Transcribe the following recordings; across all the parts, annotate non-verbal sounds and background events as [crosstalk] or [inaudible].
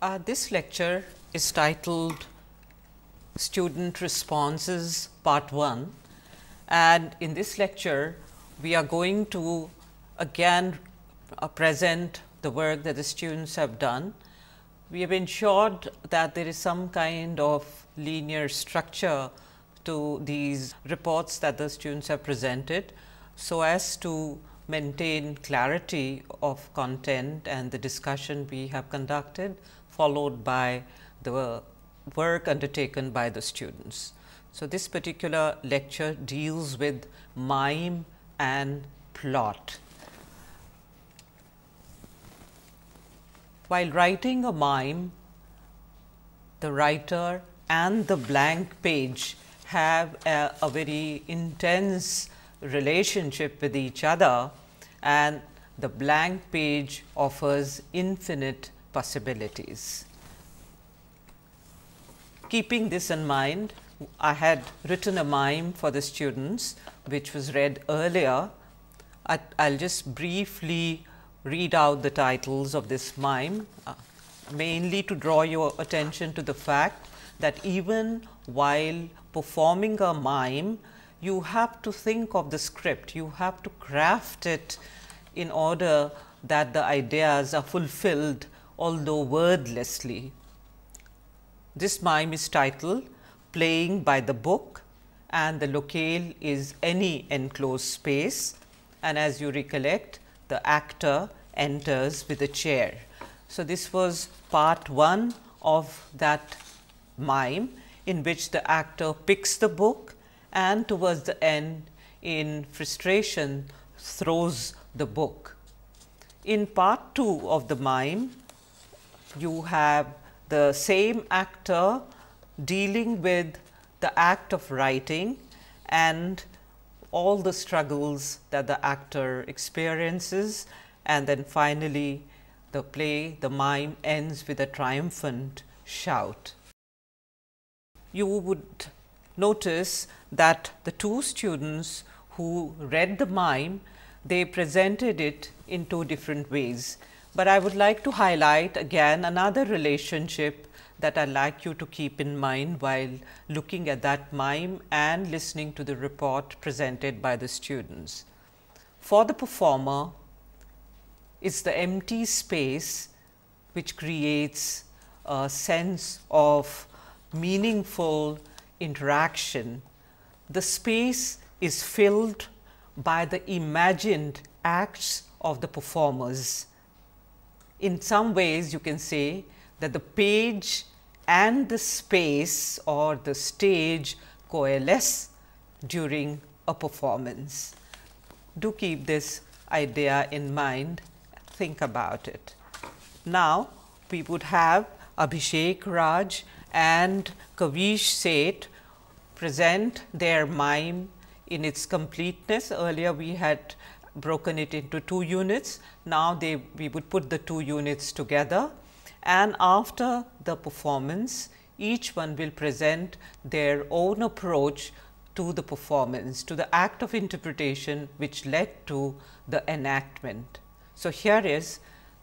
Uh, this lecture is titled Student Responses Part 1 and in this lecture we are going to again uh, present the work that the students have done. We have ensured that there is some kind of linear structure to these reports that the students have presented, so as to maintain clarity of content and the discussion we have conducted followed by the work undertaken by the students. So, this particular lecture deals with mime and plot. While writing a mime, the writer and the blank page have a, a very intense relationship with each other and the blank page offers infinite possibilities. Keeping this in mind, I had written a mime for the students, which was read earlier. I, will just briefly read out the titles of this mime, uh, mainly to draw your attention to the fact that even while performing a mime, you have to think of the script, you have to craft it in order that the ideas are fulfilled although wordlessly. This mime is titled Playing by the Book and the locale is any enclosed space and as you recollect the actor enters with a chair. So, this was part 1 of that mime in which the actor picks the book and towards the end in frustration throws the book. In part 2 of the mime, you have the same actor dealing with the act of writing and all the struggles that the actor experiences and then finally, the play, the mime ends with a triumphant shout. You would notice that the two students who read the mime, they presented it in two different ways. But I would like to highlight again another relationship that I'd like you to keep in mind while looking at that mime and listening to the report presented by the students. For the performer, it's the empty space which creates a sense of meaningful interaction. The space is filled by the imagined acts of the performers. In some ways you can say that the page and the space or the stage coalesce during a performance. Do keep this idea in mind, think about it. Now, we would have Abhishek Raj and Kavish Seth present their mime in its completeness. Earlier, we had broken it into two units. Now, they we would put the two units together and after the performance each one will present their own approach to the performance, to the act of interpretation which led to the enactment. So, here is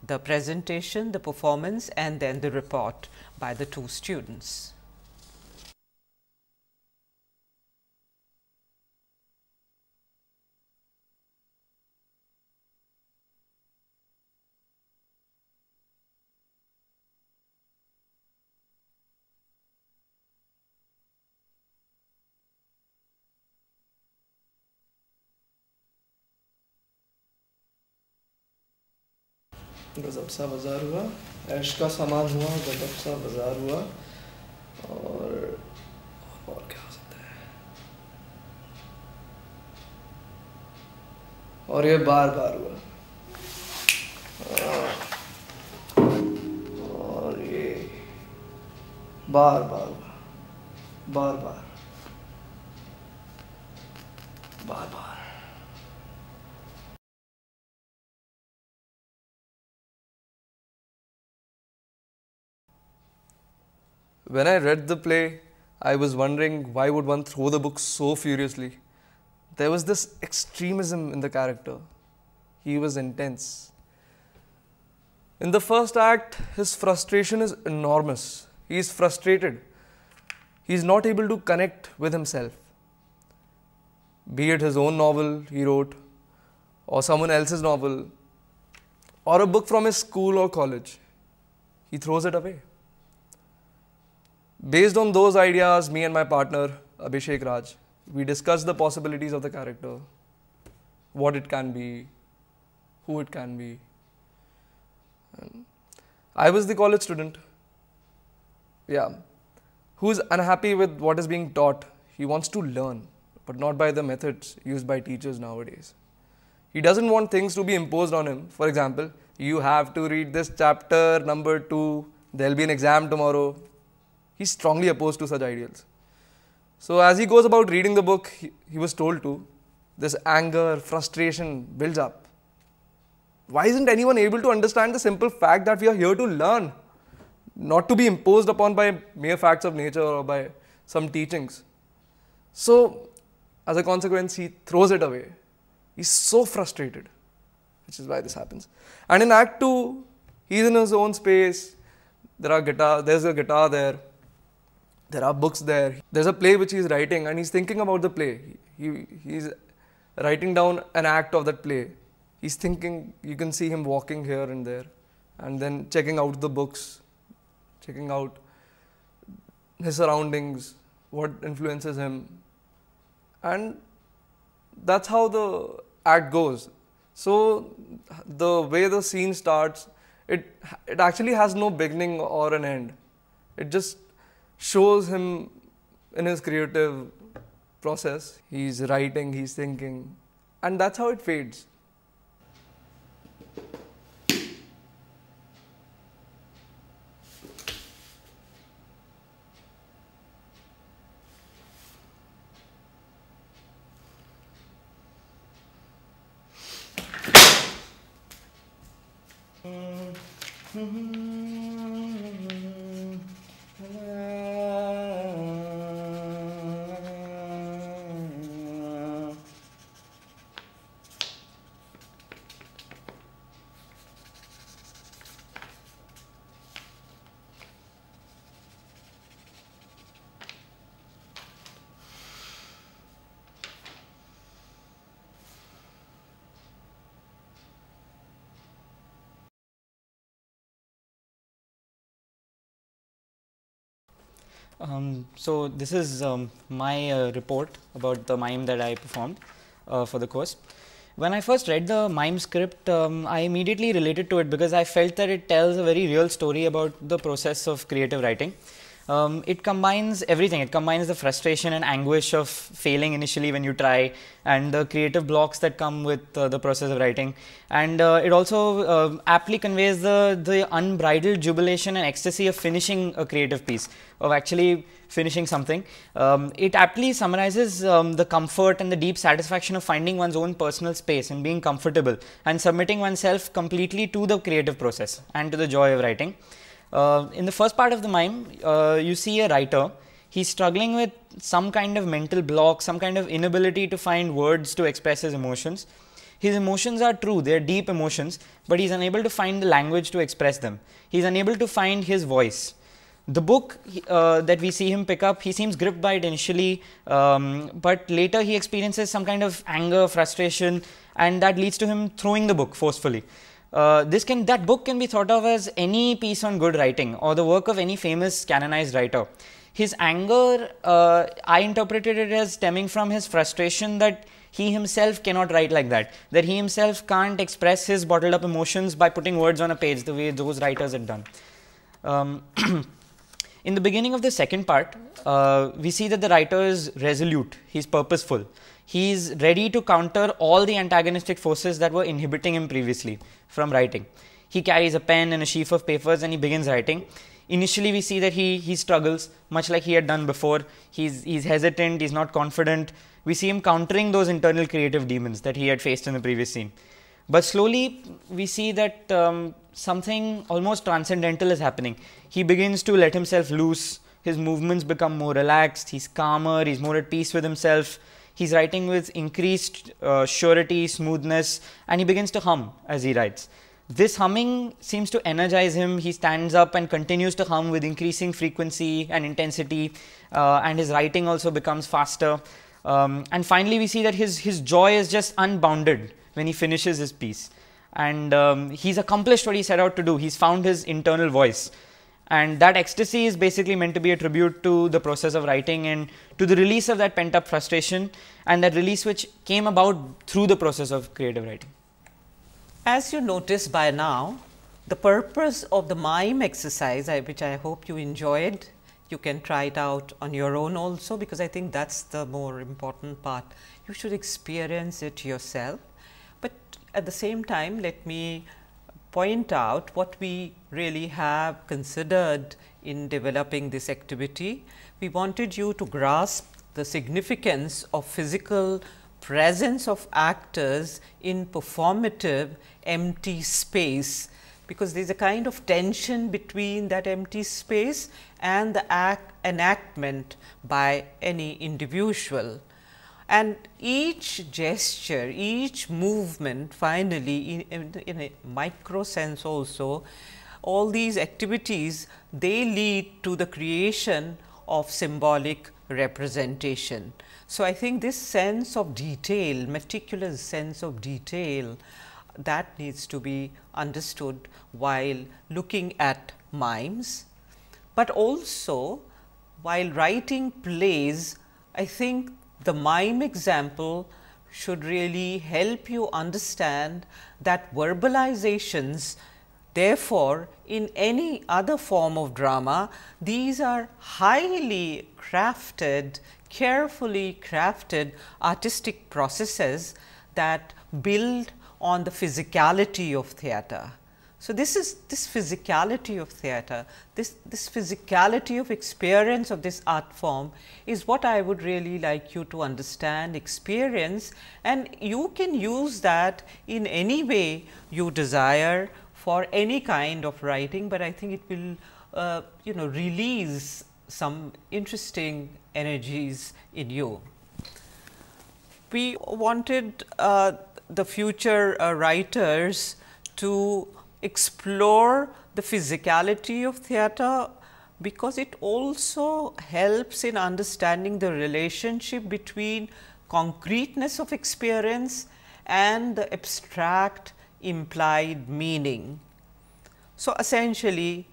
the presentation, the performance and then the report by the two students. गज़ब सा बाज़ार हुआ ऐश का सामान हुआ गज़ब सा बाज़ार हुआ और और क्या हो सकता है और ये बार बार हुआ और ये बार बार हुआ बार बार बार When I read the play, I was wondering why would one throw the book so furiously. There was this extremism in the character. He was intense. In the first act, his frustration is enormous. He is frustrated. He is not able to connect with himself. Be it his own novel he wrote, or someone else's novel, or a book from his school or college, he throws it away. Based on those ideas, me and my partner, Abhishek Raj, we discussed the possibilities of the character, what it can be, who it can be. I was the college student, yeah, who is unhappy with what is being taught. He wants to learn, but not by the methods used by teachers nowadays. He doesn't want things to be imposed on him. For example, you have to read this chapter number two, there'll be an exam tomorrow. He's strongly opposed to such ideals. So, as he goes about reading the book, he, he was told to, this anger, frustration builds up. Why isn't anyone able to understand the simple fact that we are here to learn, not to be imposed upon by mere facts of nature or by some teachings? So, as a consequence, he throws it away. He's so frustrated, which is why this happens. And in Act 2, he's in his own space. There are guitar, there's a guitar there there are books there. There's a play which he's writing, and he's thinking about the play. He, he's writing down an act of that play. He's thinking, you can see him walking here and there, and then checking out the books, checking out his surroundings, what influences him. And that's how the act goes. So, the way the scene starts, it, it actually has no beginning or an end. It just shows him in his creative process. He's writing, he's thinking, and that's how it fades. Um, so, this is um, my uh, report about the mime that I performed uh, for the course. When I first read the mime script, um, I immediately related to it because I felt that it tells a very real story about the process of creative writing. Um, it combines everything. It combines the frustration and anguish of failing initially when you try, and the creative blocks that come with uh, the process of writing. And uh, it also uh, aptly conveys the the unbridled jubilation and ecstasy of finishing a creative piece, of actually finishing something. Um, it aptly summarizes um, the comfort and the deep satisfaction of finding one's own personal space and being comfortable and submitting oneself completely to the creative process and to the joy of writing. Uh, in the first part of the mime, uh, you see a writer. He's struggling with some kind of mental block, some kind of inability to find words to express his emotions. His emotions are true, they're deep emotions, but he's unable to find the language to express them. He's unable to find his voice. The book uh, that we see him pick up, he seems gripped by it initially, um, but later he experiences some kind of anger, frustration, and that leads to him throwing the book forcefully. Uh, this can that book can be thought of as any piece on good writing or the work of any famous canonized writer. His anger, uh, I interpreted it as stemming from his frustration that he himself cannot write like that, that he himself can't express his bottled up emotions by putting words on a page the way those writers had done. Um, [clears throat] in the beginning of the second part, uh, we see that the writer is resolute, he's purposeful he's ready to counter all the antagonistic forces that were inhibiting him previously from writing. He carries a pen and a sheaf of papers and he begins writing. Initially, we see that he, he struggles, much like he had done before. He's, he's hesitant, he's not confident. We see him countering those internal creative demons that he had faced in the previous scene. But slowly, we see that um, something almost transcendental is happening. He begins to let himself loose, his movements become more relaxed, he's calmer, he's more at peace with himself He's writing with increased uh, surety, smoothness, and he begins to hum as he writes. this humming seems to energize him. He stands up and continues to hum with increasing frequency and intensity, uh, and his writing also becomes faster. Um, and finally, we see that his, his joy is just unbounded when he finishes his piece. And um, he's accomplished what he set out to do. He's found his internal voice. And that ecstasy is basically meant to be a tribute to the process of writing and to the release of that pent up frustration and that release which came about through the process of creative writing. As you notice by now, the purpose of the mime exercise, which I hope you enjoyed, you can try it out on your own also, because I think that's the more important part. You should experience it yourself, but at the same time, let me point out what we really have considered in developing this activity. We wanted you to grasp the significance of physical presence of actors in performative empty space because there is a kind of tension between that empty space and the act enactment by any individual. And each gesture, each movement finally in, in, in, a micro sense also, all these activities they lead to the creation of symbolic representation. So, I think this sense of detail, meticulous sense of detail that needs to be understood while looking at mimes, but also while writing plays, I think the mime example should really help you understand that verbalizations therefore, in any other form of drama, these are highly crafted carefully crafted artistic processes that build on the physicality of theatre. So, this is this physicality of theatre, this, this physicality of experience of this art form is what I would really like you to understand, experience and you can use that in any way you desire for any kind of writing, but I think it will uh, you know release some interesting energies in you. We wanted uh, the future uh, writers to explore the physicality of theatre because it also helps in understanding the relationship between concreteness of experience and the abstract implied meaning. So, essentially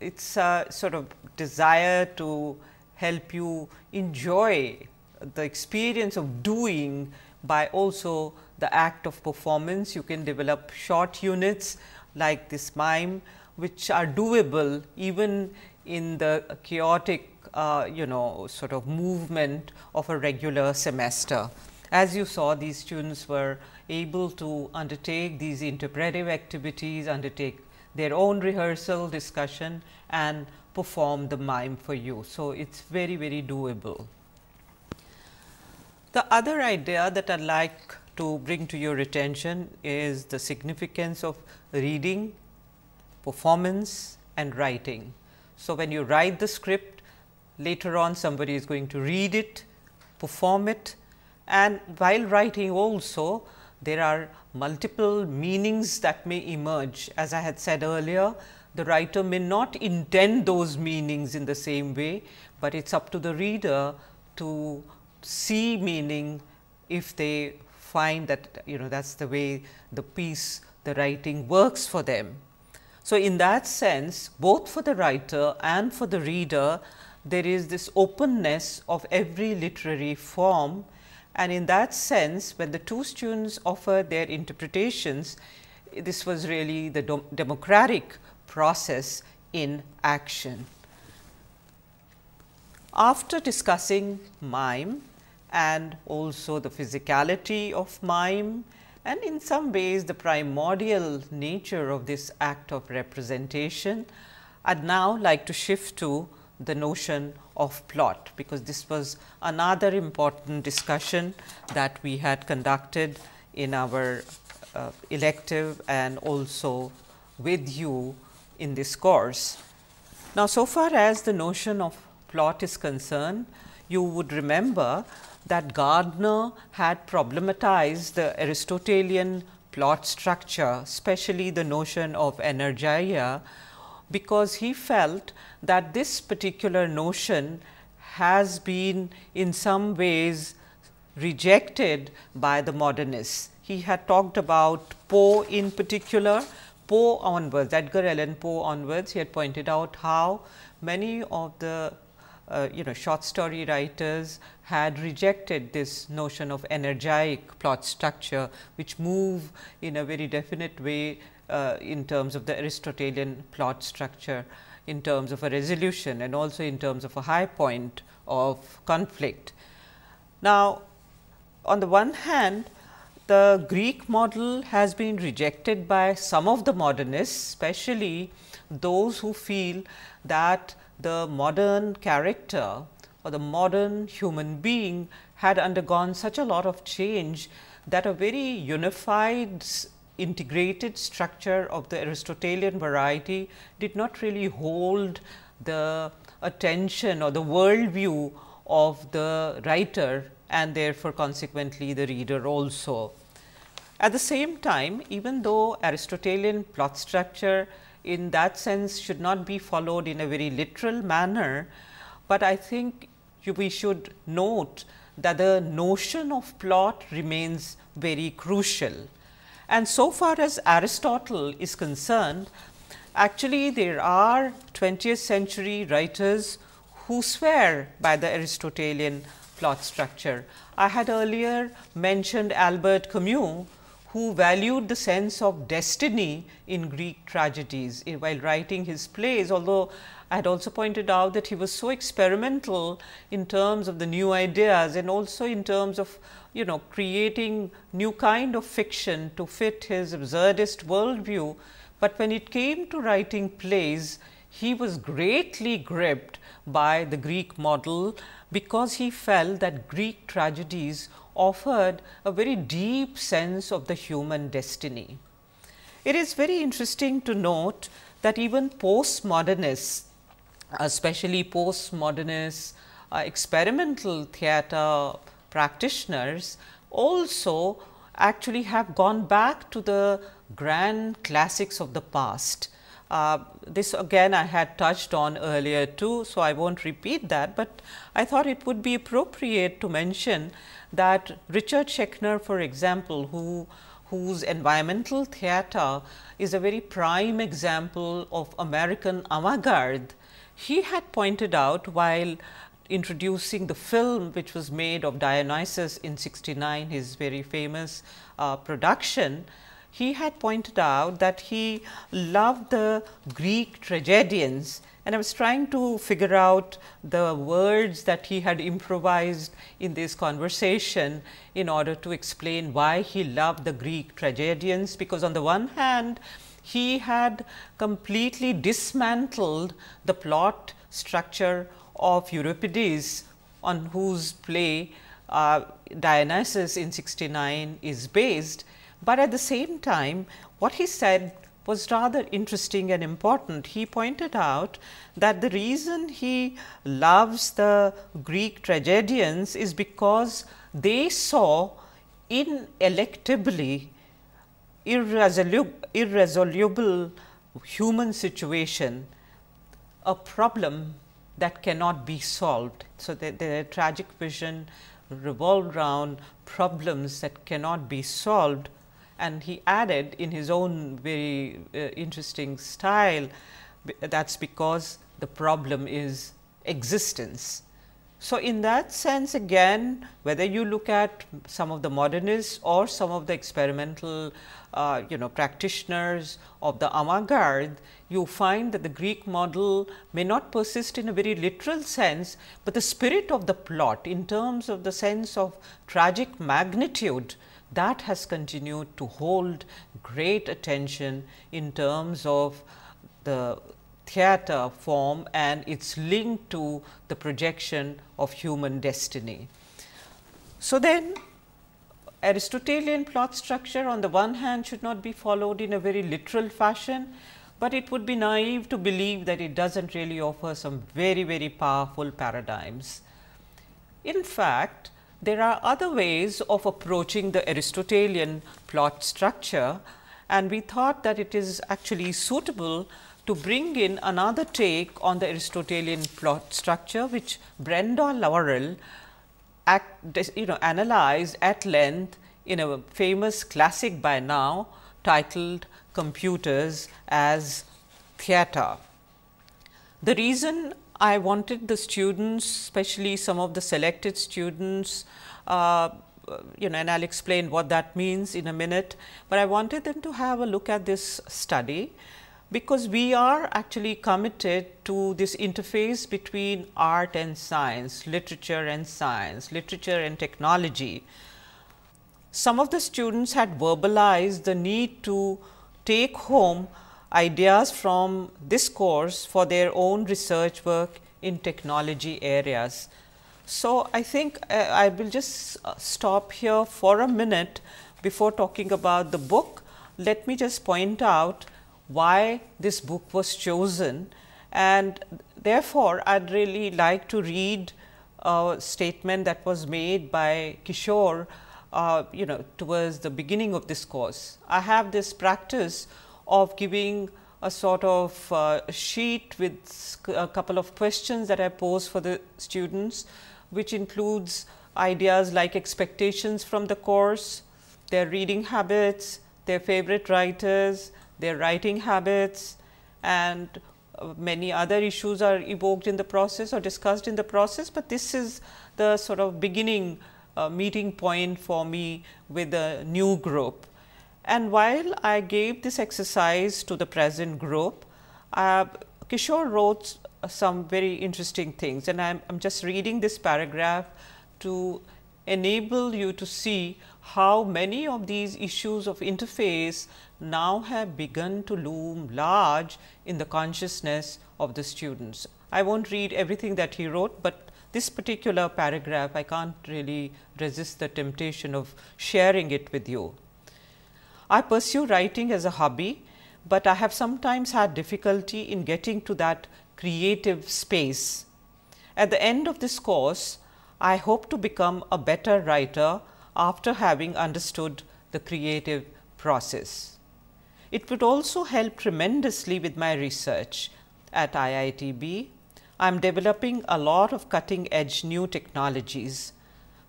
it's a sort of desire to help you enjoy the experience of doing by also the act of performance. You can develop short units like this mime, which are doable even in the chaotic uh, you know sort of movement of a regular semester. As you saw these students were able to undertake these interpretive activities, undertake their own rehearsal, discussion and perform the mime for you. So, it is very, very doable. The other idea that I like to bring to your attention is the significance of reading, performance and writing. So, when you write the script, later on somebody is going to read it, perform it and while writing also there are multiple meanings that may emerge. As I had said earlier, the writer may not intend those meanings in the same way, but it is up to the reader to see meaning if they find that you know that is the way the piece the writing works for them. So, in that sense both for the writer and for the reader there is this openness of every literary form and in that sense, when the two students offer their interpretations, this was really the democratic process in action. After discussing mime and also the physicality of mime and in some ways the primordial nature of this act of representation, I would now like to shift to the notion of plot, because this was another important discussion that we had conducted in our uh, elective and also with you in this course. Now, so far as the notion of plot is concerned, you would remember that Gardner had problematized the Aristotelian plot structure, especially the notion of energeia, because he felt that this particular notion has been in some ways rejected by the modernists. He had talked about Poe in particular, Poe onwards, Edgar Allan Poe onwards, he had pointed out how many of the uh, you know short story writers had rejected this notion of energetic plot structure, which move in a very definite way uh, in terms of the Aristotelian plot structure, in terms of a resolution and also in terms of a high point of conflict. Now, on the one hand, the Greek model has been rejected by some of the modernists, especially those who feel that the modern character or the modern human being had undergone such a lot of change that a very unified integrated structure of the Aristotelian variety did not really hold the attention or the world view of the writer and therefore, consequently the reader also. At the same time, even though Aristotelian plot structure in that sense should not be followed in a very literal manner, but I think we should note that the notion of plot remains very crucial. And so far as Aristotle is concerned, actually there are 20th century writers who swear by the Aristotelian plot structure. I had earlier mentioned Albert Camus, who valued the sense of destiny in Greek tragedies eh, while writing his plays, although I had also pointed out that he was so experimental in terms of the new ideas and also in terms of you know creating new kind of fiction to fit his absurdist worldview. But when it came to writing plays, he was greatly gripped by the Greek model because he felt that Greek tragedies offered a very deep sense of the human destiny. It is very interesting to note that even postmodernists, especially postmodernists, uh, experimental theatre practitioners also actually have gone back to the grand classics of the past. Uh, this again I had touched on earlier too, so I not repeat that, but I thought it would be appropriate to mention that Richard Schechner for example, who whose environmental theatre is a very prime example of American avant-garde, he had pointed out while introducing the film which was made of Dionysus in 69, his very famous uh, production, he had pointed out that he loved the Greek tragedians. And I was trying to figure out the words that he had improvised in this conversation in order to explain why he loved the Greek tragedians, because on the one hand he had completely dismantled the plot structure of Euripides on whose play uh, Dionysus in 69 is based, but at the same time what he said was rather interesting and important. He pointed out that the reason he loves the Greek tragedians is because they saw ineluctably irresolu irresolute human situation, a problem that cannot be solved. So, the, the tragic vision revolved around problems that cannot be solved and he added in his own very uh, interesting style that is because the problem is existence. So, in that sense again whether you look at some of the modernists or some of the experimental uh, you know practitioners of the avant-garde, you find that the Greek model may not persist in a very literal sense, but the spirit of the plot in terms of the sense of tragic magnitude that has continued to hold great attention in terms of the theatre form and its link to the projection of human destiny. So, then Aristotelian plot structure on the one hand should not be followed in a very literal fashion, but it would be naive to believe that it does not really offer some very very powerful paradigms. In fact, there are other ways of approaching the Aristotelian plot structure and we thought that it is actually suitable to bring in another take on the Aristotelian plot structure, which Brenda Laurel act, you know, analyzed at length in a famous classic by now titled Computers as Theatre. The reason I wanted the students, especially some of the selected students, uh, you know, and I will explain what that means in a minute, but I wanted them to have a look at this study because we are actually committed to this interface between art and science, literature and science, literature and technology. Some of the students had verbalized the need to take home ideas from this course for their own research work in technology areas. So, I think uh, I will just uh, stop here for a minute before talking about the book. Let me just point out why this book was chosen and therefore, I would really like to read a statement that was made by Kishore uh, you know towards the beginning of this course. I have this practice of giving a sort of uh, sheet with a couple of questions that I pose for the students, which includes ideas like expectations from the course, their reading habits, their favorite writers, their writing habits and uh, many other issues are evoked in the process or discussed in the process, but this is the sort of beginning uh, meeting point for me with a new group. And while I gave this exercise to the present group, uh, Kishore wrote some very interesting things and I am just reading this paragraph to enable you to see how many of these issues of interface now have begun to loom large in the consciousness of the students. I will not read everything that he wrote, but this particular paragraph I can't really resist the temptation of sharing it with you. I pursue writing as a hobby, but I have sometimes had difficulty in getting to that creative space. At the end of this course, I hope to become a better writer after having understood the creative process. It would also help tremendously with my research at IITB. I am developing a lot of cutting edge new technologies.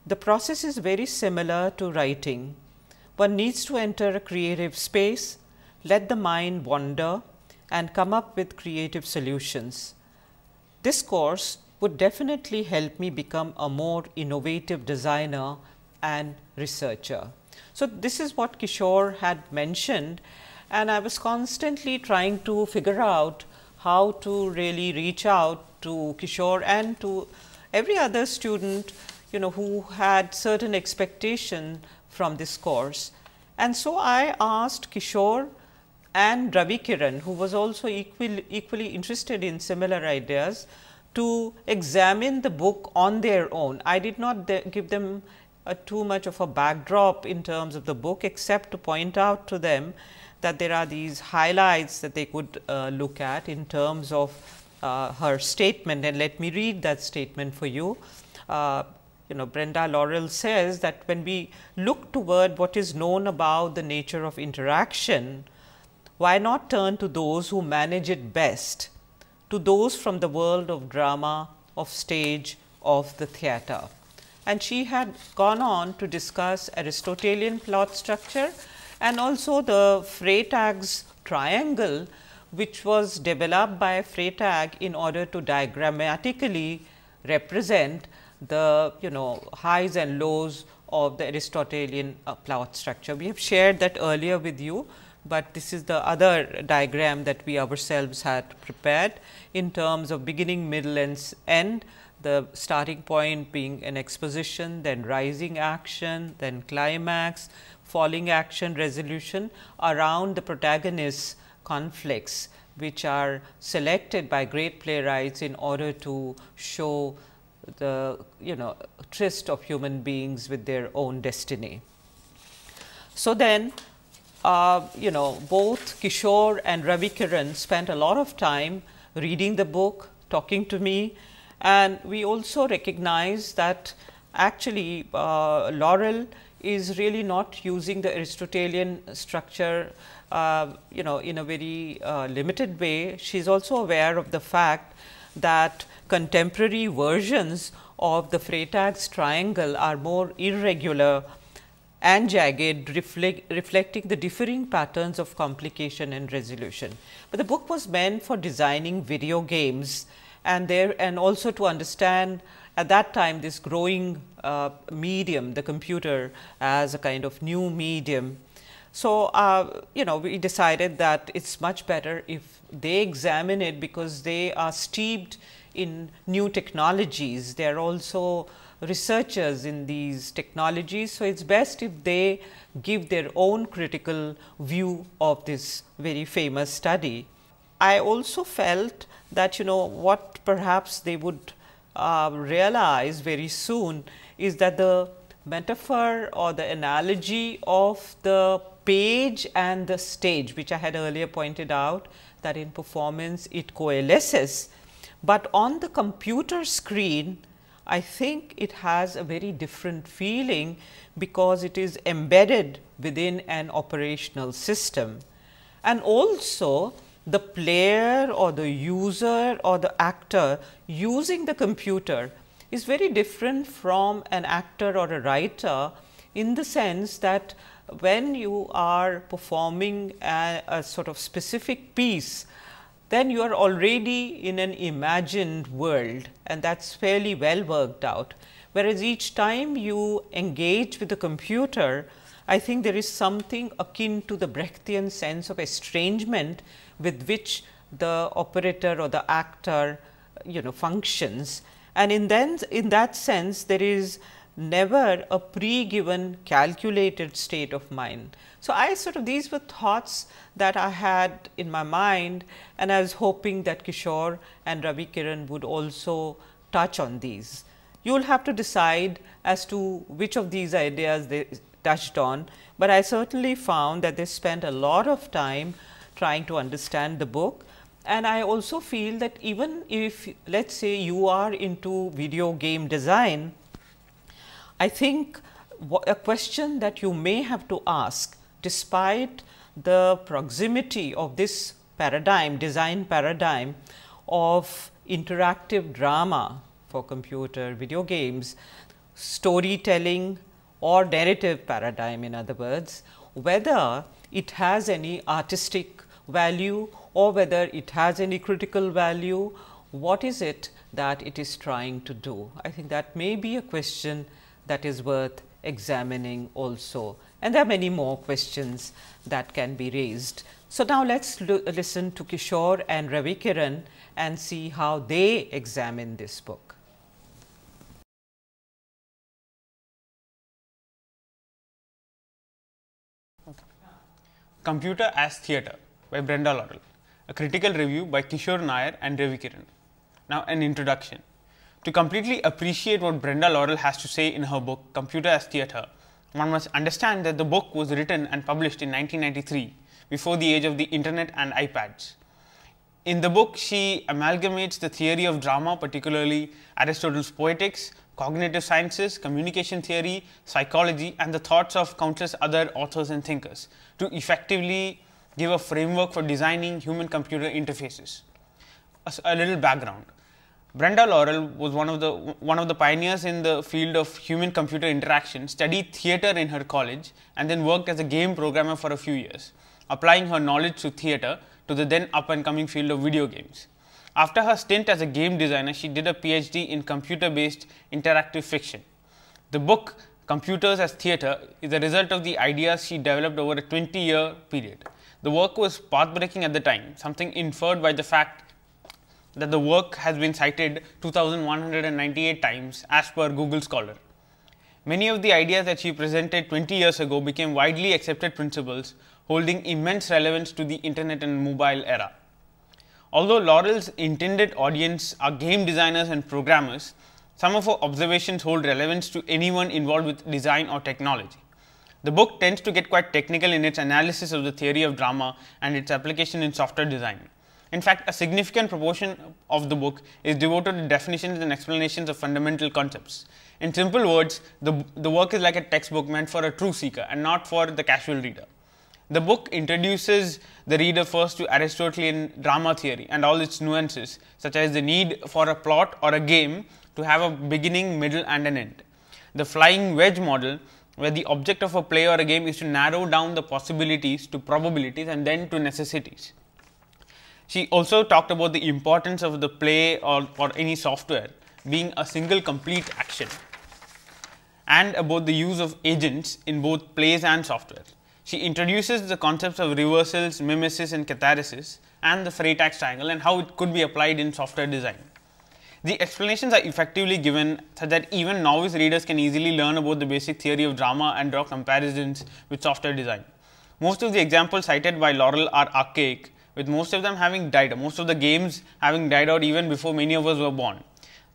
The process is very similar to writing. One needs to enter a creative space, let the mind wander and come up with creative solutions. This course would definitely help me become a more innovative designer and researcher. So, this is what Kishore had mentioned and I was constantly trying to figure out how to really reach out to Kishore and to every other student you know who had certain expectation from this course. And so, I asked Kishore and Ravi Kiran who was also equally, equally interested in similar ideas to examine the book on their own. I did not give them too much of a backdrop in terms of the book except to point out to them that there are these highlights that they could uh, look at in terms of uh, her statement and let me read that statement for you. You know Brenda Laurel says that when we look toward what is known about the nature of interaction, why not turn to those who manage it best, to those from the world of drama, of stage, of the theatre. And she had gone on to discuss Aristotelian plot structure and also the Freytag's triangle which was developed by Freytag in order to diagrammatically represent the you know highs and lows of the Aristotelian uh, plot structure. We have shared that earlier with you, but this is the other diagram that we ourselves had prepared in terms of beginning, middle and end, the starting point being an exposition, then rising action, then climax, falling action resolution around the protagonist's conflicts which are selected by great playwrights in order to show the you know tryst of human beings with their own destiny. So, then uh, you know both Kishore and Ravi Kiran spent a lot of time reading the book, talking to me and we also recognize that actually uh, Laurel is really not using the Aristotelian structure uh, you know in a very uh, limited way. She is also aware of the fact that contemporary versions of the Freytag's triangle are more irregular and jagged reflect, reflecting the differing patterns of complication and resolution. But the book was meant for designing video games and there and also to understand at that time this growing uh, medium the computer as a kind of new medium. So, uh, you know we decided that it is much better if they examine it because they are steeped in new technologies. They are also researchers in these technologies. So, it is best if they give their own critical view of this very famous study. I also felt that you know what perhaps they would uh, realize very soon is that the metaphor or the analogy of the page and the stage which I had earlier pointed out that in performance it coalesces, but on the computer screen I think it has a very different feeling because it is embedded within an operational system. And also the player or the user or the actor using the computer is very different from an actor or a writer in the sense that when you are performing a, a sort of specific piece then you are already in an imagined world and that is fairly well worked out. Whereas, each time you engage with the computer, I think there is something akin to the Brechtian sense of estrangement with which the operator or the actor you know functions and in then in that sense there is never a pre given calculated state of mind. So, I sort of these were thoughts that I had in my mind and I was hoping that Kishore and Ravi Kiran would also touch on these. You will have to decide as to which of these ideas they touched on, but I certainly found that they spent a lot of time trying to understand the book. And I also feel that even if let us say you are into video game design, I think a question that you may have to ask despite the proximity of this paradigm design paradigm of interactive drama for computer video games, storytelling or narrative paradigm in other words, whether it has any artistic value or whether it has any critical value, what is it that it is trying to do? I think that may be a question that is worth examining also and there are many more questions that can be raised. So, now let us listen to Kishore and Ravi Kiran and see how they examine this book. Computer as Theatre by Brenda Laurel, a critical review by Kishore Nair and Ravi Kiran. Now, an introduction. To completely appreciate what Brenda Laurel has to say in her book Computer as Theatre, one must understand that the book was written and published in 1993 before the age of the internet and iPads. In the book, she amalgamates the theory of drama, particularly Aristotle's poetics, cognitive sciences, communication theory, psychology, and the thoughts of countless other authors and thinkers to effectively give a framework for designing human computer interfaces. A, a little background. Brenda Laurel was one of the one of the pioneers in the field of human computer interaction, studied theater in her college and then worked as a game programmer for a few years, applying her knowledge to theater to the then up and coming field of video games. After her stint as a game designer, she did a PhD in computer based interactive fiction. The book Computers as Theater is a result of the ideas she developed over a 20 year period. The work was pathbreaking at the time, something inferred by the fact that the work has been cited 2198 times as per Google Scholar. Many of the ideas that she presented 20 years ago became widely accepted principles holding immense relevance to the internet and mobile era. Although Laurel's intended audience are game designers and programmers, some of her observations hold relevance to anyone involved with design or technology. The book tends to get quite technical in its analysis of the theory of drama and its application in software design. In fact, a significant proportion of the book is devoted to definitions and explanations of fundamental concepts. In simple words, the, the work is like a textbook meant for a true seeker and not for the casual reader. The book introduces the reader first to Aristotelian drama theory and all its nuances, such as the need for a plot or a game to have a beginning, middle, and an end. The flying wedge model, where the object of a play or a game is to narrow down the possibilities to probabilities and then to necessities. She also talked about the importance of the play or, or any software being a single complete action and about the use of agents in both plays and software. She introduces the concepts of reversals, mimesis and catharsis and the Freytag's triangle and how it could be applied in software design. The explanations are effectively given such that even novice readers can easily learn about the basic theory of drama and draw comparisons with software design. Most of the examples cited by Laurel are archaic, with most of them having died most of the games having died out even before many of us were born.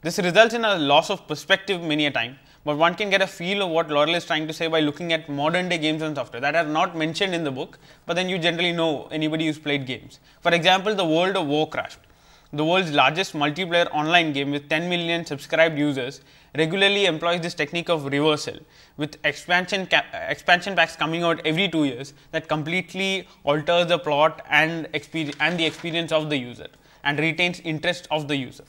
This results in a loss of perspective many a time, but one can get a feel of what Laurel is trying to say by looking at modern day games and software that are not mentioned in the book, but then you generally know anybody who's played games. For example, the World of Warcraft, the world's largest multiplayer online game with 10 million subscribed users, regularly employs this technique of reversal with expansion expansion packs coming out every 2 years that completely alters the plot and and the experience of the user and retains interest of the user.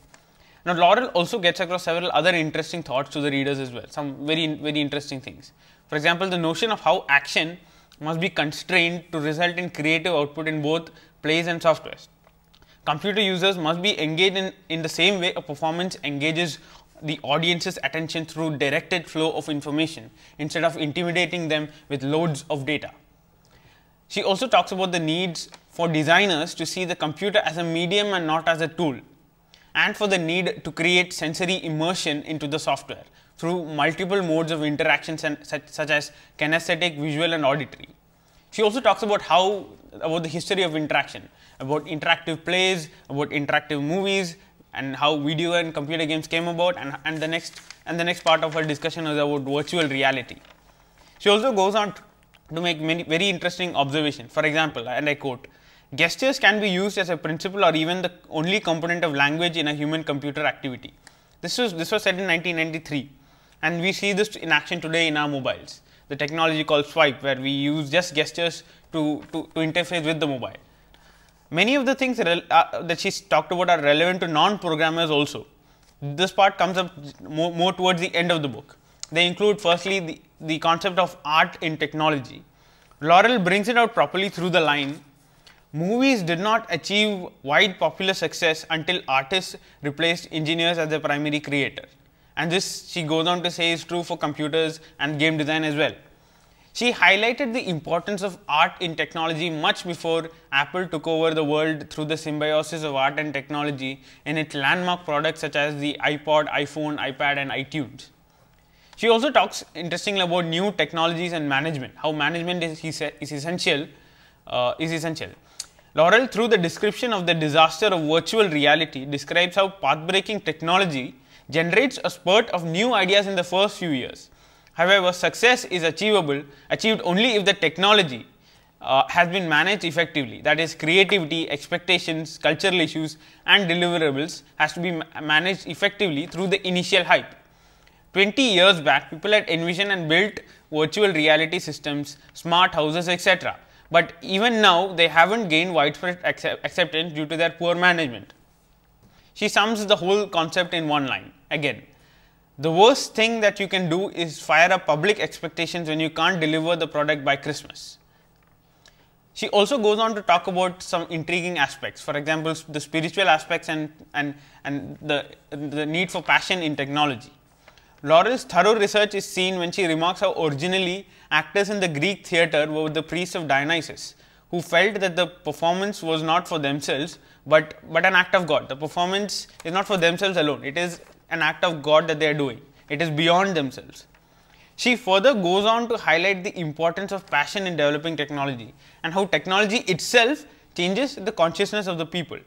Now, Laurel also gets across several other interesting thoughts to the readers as well, some very, very interesting things. For example, the notion of how action must be constrained to result in creative output in both plays and softwares. Computer users must be engaged in, in the same way a performance engages the audience's attention through directed flow of information instead of intimidating them with loads of data. She also talks about the needs for designers to see the computer as a medium and not as a tool and for the need to create sensory immersion into the software through multiple modes of interaction such, such as kinesthetic, visual and auditory. She also talks about how about the history of interaction, about interactive plays, about interactive movies and how video and computer games came about and, and the next and the next part of her discussion is about virtual reality. She also goes on to make many very interesting observations. For example, and I quote, Gestures can be used as a principle or even the only component of language in a human computer activity. This was, this was said in 1993 and we see this in action today in our mobiles. The technology called swipe where we use just gestures to, to, to interface with the mobile. Many of the things uh, that she talked about are relevant to non-programmers also. This part comes up more, more towards the end of the book. They include firstly the, the concept of art in technology. Laurel brings it out properly through the line Movies did not achieve wide popular success until artists replaced engineers as the primary creator. And this, she goes on to say, is true for computers and game design as well. She highlighted the importance of art in technology much before Apple took over the world through the symbiosis of art and technology in its landmark products such as the iPod, iPhone, iPad, and iTunes. She also talks interestingly about new technologies and management, how management is, is essential. Uh, is essential. Laurel, through the description of the disaster of virtual reality, describes how path-breaking technology generates a spurt of new ideas in the first few years. However, success is achievable, achieved only if the technology uh, has been managed effectively. That is, creativity, expectations, cultural issues, and deliverables has to be ma managed effectively through the initial hype. 20 years back, people had envisioned and built virtual reality systems, smart houses, etc but even now they haven't gained widespread accept acceptance due to their poor management. She sums the whole concept in one line again. The worst thing that you can do is fire up public expectations when you can't deliver the product by Christmas. She also goes on to talk about some intriguing aspects, for example, the spiritual aspects and, and, and the, the need for passion in technology. Laurel's thorough research is seen when she remarks how originally actors in the Greek theatre were the priests of Dionysus, who felt that the performance was not for themselves, but, but an act of God. The performance is not for themselves alone, it is an act of God that they are doing, it is beyond themselves. She further goes on to highlight the importance of passion in developing technology and how technology itself changes the consciousness of the people.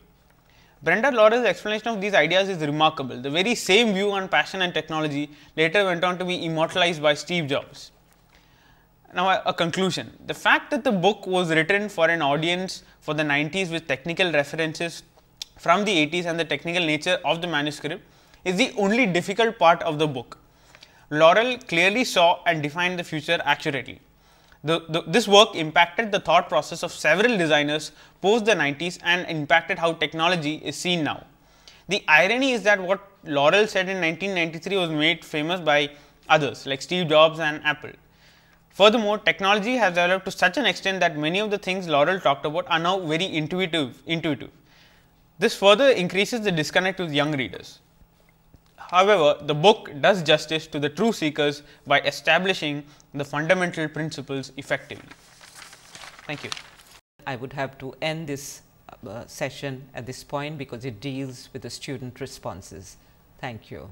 Brenda Laurel's explanation of these ideas is remarkable. The very same view on passion and technology later went on to be immortalized by Steve Jobs. Now, a, a, conclusion. The fact that the book was written for an audience for the 90s with technical references from the 80s and the technical nature of the manuscript is the only difficult part of the book. Laurel clearly saw and defined the future accurately. The, the, this work impacted the thought process of several designers post the 90s and impacted how technology is seen now. The irony is that what Laurel said in 1993 was made famous by others like Steve Jobs and Apple. Furthermore, technology has developed to such an extent that many of the things Laurel talked about are now very intuitive. intuitive. This further increases the disconnect with young readers. However, the book does justice to the true seekers by establishing the fundamental principles effectively. Thank you. I would have to end this uh, session at this point because it deals with the student responses. Thank you.